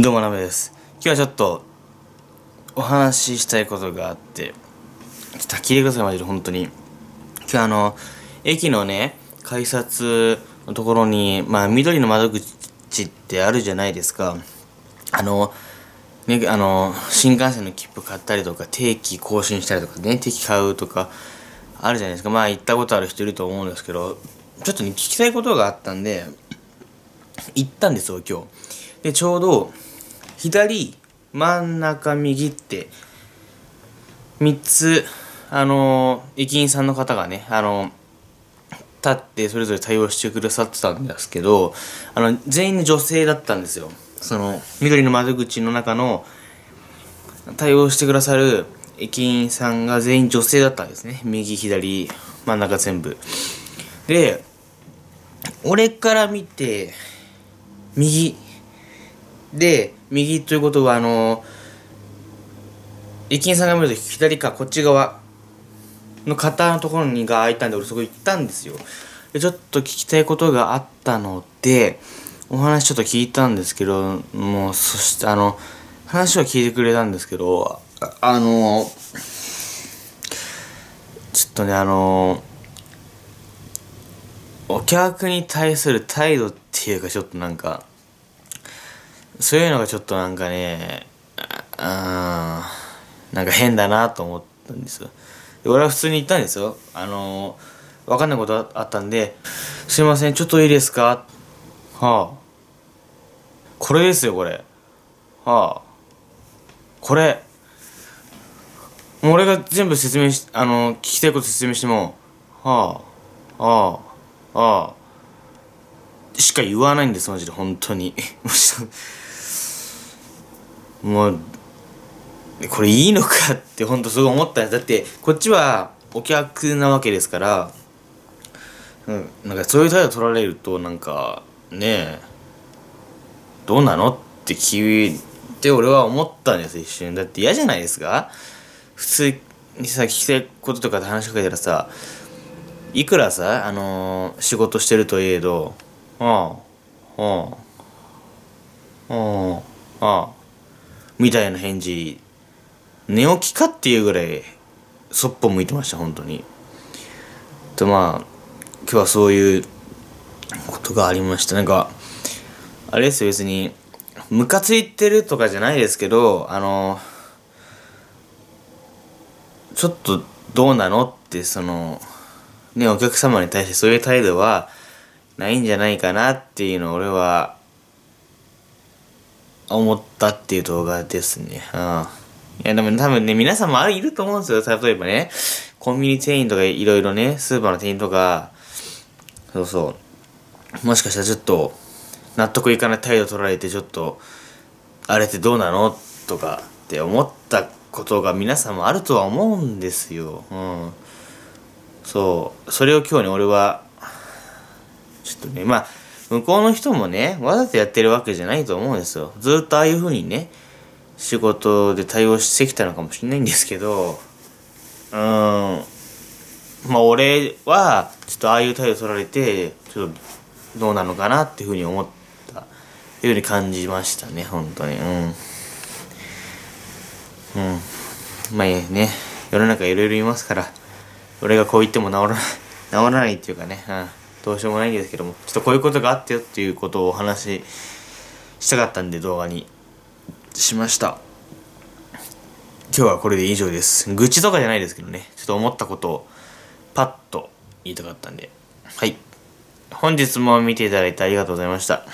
どうもナメです。今日はちょっとお話ししたいことがあってちょっと聞いてくださいマジで本当に。今日あの駅のね改札のところにまあ緑の窓口ってあるじゃないですか。あのね、あの新幹線の切符買ったりとか定期更新したりとかね定期買うとかあるじゃないですか。まあ行ったことある人いると思うんですけどちょっとね聞きたいことがあったんで行ったんですよ今日。でちょうど左真ん中右って3つあの駅員さんの方がねあの立ってそれぞれ対応してくださってたんですけどあの全員女性だったんですよ。その緑の窓口の中の対応してくださる駅員さんが全員女性だったんですね。右左真ん中全部。で俺から見て右で右ということはあの駅員さんが見ると左かこっち側の肩のところにが開いたんで俺そこ行ったんですよ。でちょっと聞きたいことがあったのでお話ちょっと聞いたんですけどもうそしてあの話は聞いてくれたんですけどあのちょっとねあのお客に対する態度っていうかちょっとなんかそういうのがちょっとなんかね、あなんか変だなと思ったんですよ。で俺は普通に言ったんですよ。あのー、わかんないことあったんで、すいません、ちょっといいですか？はあ。これですよ、これ。はあ。これ。もう俺が全部説明し、あの、聞きたいこと説明しても、はあ、ああ、ああ、しか言わないんです、マジで、本当に。もうこれいいのかってほんとすごい思ったんですだってこっちはお客なわけですから。うんなんかそういう態度取られるとなんかねえどうなのって聞いて俺は思ったんです一瞬。だって嫌じゃないですか。普通にさ聞きたいこととかで話しかけたらさいくらさあのー、仕事してるといえどああああああああみたいな返事。寝起きかっていうぐらいそっぽ向いてました本当に。とまあ今日はそういうことがありました。なんかあれですよ別にムカついてるとかじゃないですけどあのちょっとどうなのってそのねお客様に対してそういう態度はないんじゃないかなっていうのを俺は思ったっていう動画ですね。うん。いや、でも多分ね、皆さんもあいると思うんですよ。例えばね、コンビニ店員とかいろいろね、スーパーの店員とか、そうそう。もしかしたらちょっと、納得いかない態度取られて、ちょっと、あれってどうなのとかって思ったことが皆さんもあるとは思うんですよ。うん。そう。それを今日ね、俺は、ちょっとね、まあ、向こうの人もね、わざとやってるわけじゃないと思うんですよ。ずっとああいう風にね、仕事で対応してきたのかもしれないんですけど、うーん、まあ俺は、ちょっとああいう態度取られて、ちょっとどうなのかなっていう風に思ったように感じましたね、本当に。うん。うん。まあいいね、世の中いろいろいますから、俺がこう言っても治らない、治らないっていうかね、うん。どうしようもないんですけどもちょっとこういうことがあってよっていうことをお話ししたかったんで動画にしました。今日はこれで以上です。愚痴とかじゃないですけどね。ちょっと思ったことをパッと言いたかったんで。はい。本日も見ていただいてありがとうございました。